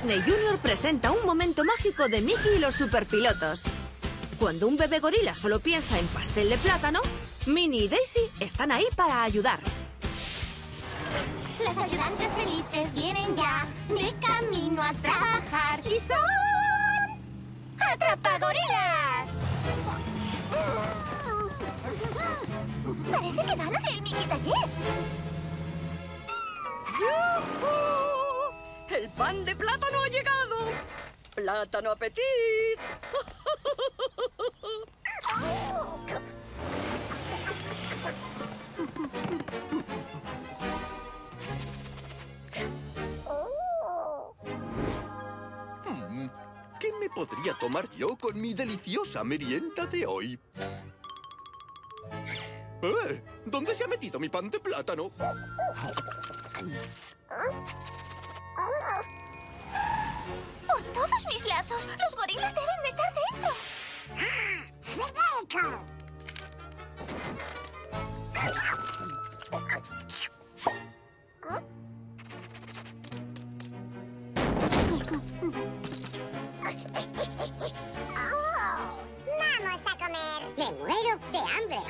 Disney Junior presenta un momento mágico de Mickey y los superpilotos. Cuando un bebé gorila solo piensa en pastel de plátano, Minnie y Daisy están ahí para ayudar. Los ayudantes felices vienen ya de camino a trabajar y son... ¡Atrapagorilas! Parece que van hacia el Mickey Taller. ¡El pan de plátano ha llegado! ¡Plátano apetit! Hmm, ¿Qué me podría tomar yo con mi deliciosa merienda de hoy? ¡Eh! ¿Dónde se ha metido mi pan de plátano? Por todos mis lazos, los gorilas deben de estar dentro. ¡Vamos a comer! ¡Me muero de hambre!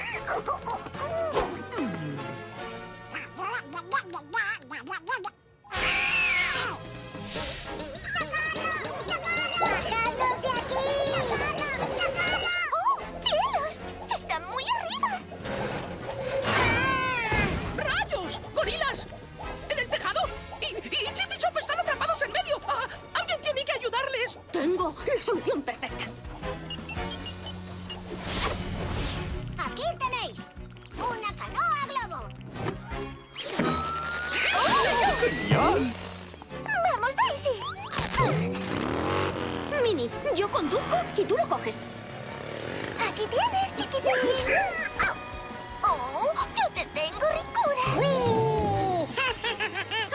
Minnie, yo conduzco y tú lo coges. Aquí tienes, chiquitín. ¡Oh! ¡Yo te tengo ricura!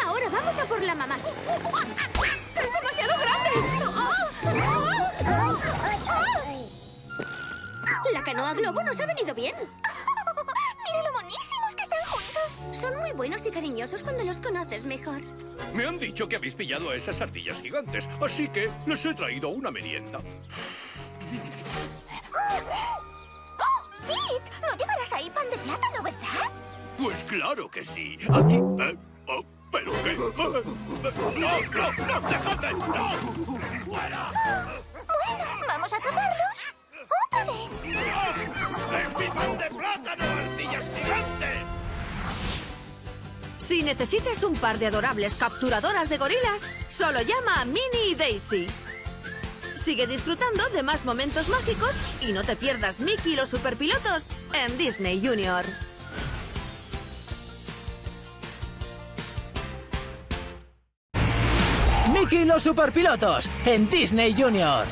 Ahora vamos a por la mamá. ¡Es demasiado grande! La canoa globo nos ha venido bien. Son muy buenos y cariñosos cuando los conoces mejor. Me han dicho que habéis pillado a esas ardillas gigantes, así que les he traído una merienda. ¡Oh! Pete, no llevarás ahí pan de plátano, ¿verdad? Pues claro que sí. Aquí... eh, oh, ¿Pero qué? ¡No, no, no! ¡Dejadme! ¡No! ¡Fuera! Bueno, vamos a atraparlos. ¡Otra vez! ¡Es mi pan de plátano, Si necesitas un par de adorables capturadoras de gorilas, solo llama a Minnie y Daisy. Sigue disfrutando de más momentos mágicos y no te pierdas Mickey y los superpilotos en Disney Junior. Mickey los superpilotos en Disney Junior.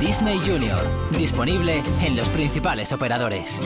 Disney Junior, disponible en los principales operadores.